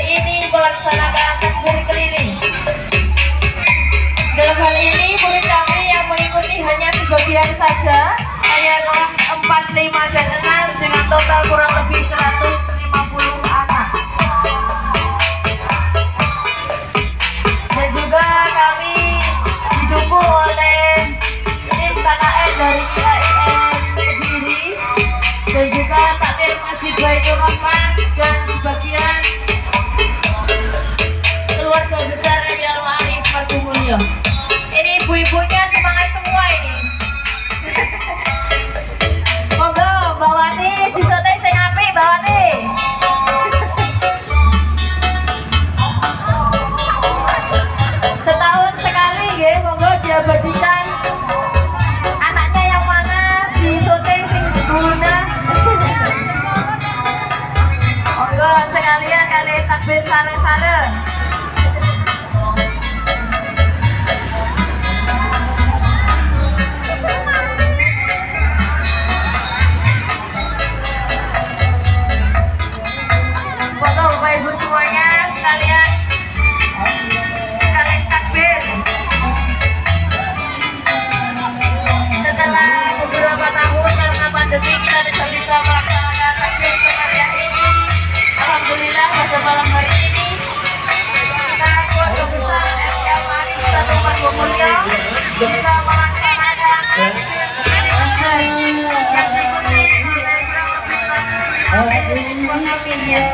ini melaksanakan keliling. Dalam hal ini murid kami yang mengikuti hanya sebagian saja, hanya kelas 4, 5, dan 6 dengan total kurang lebih 150 anak. Dan juga kami didukung oleh tim KKN dari IAIN Kediri dan juga takmir Masjid Baitur dan sebagian keluarga besar Emi Al Ma'arif Margumulyo. Ini ibu-ibunya takbir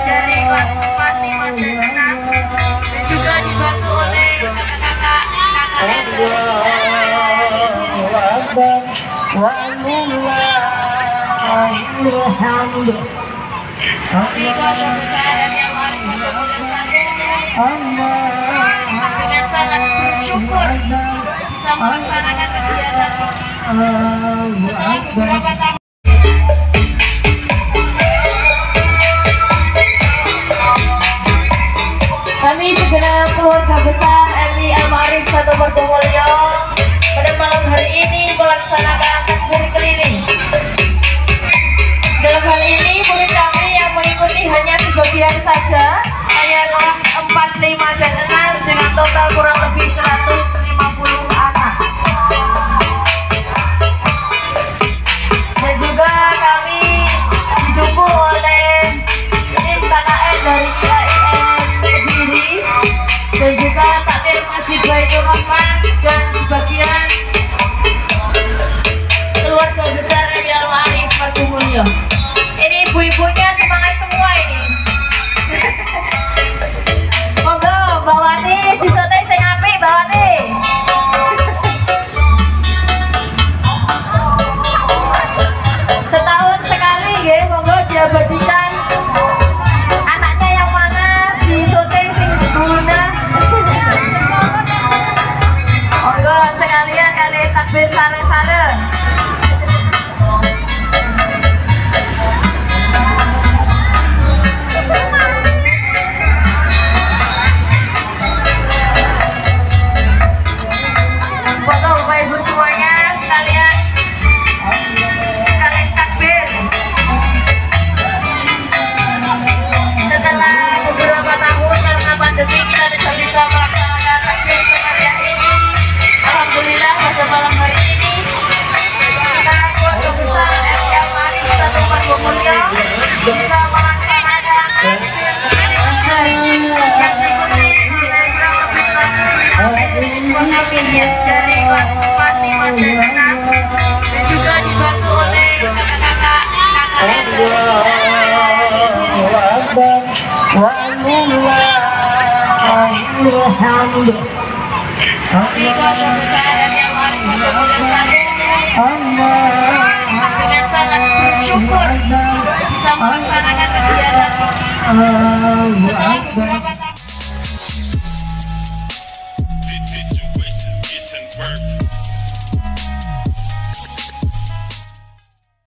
dari kelas 4, 5, dan 6 dan juga dibantu oleh kakak-kakak KKN Kami keluarga besar yang mari dengan sangat bersyukur bisa melaksanakan kegiatan ini setelah beberapa tahun Satu Margomulyo pada malam hari ini melaksanakan kami dari kelas 4, 5, dan 6 dan juga dibantu oleh kakak-kakak KKN kami keluarga besar yang mari dengan sangat bersyukur bisa melaksanakan kegiatan ini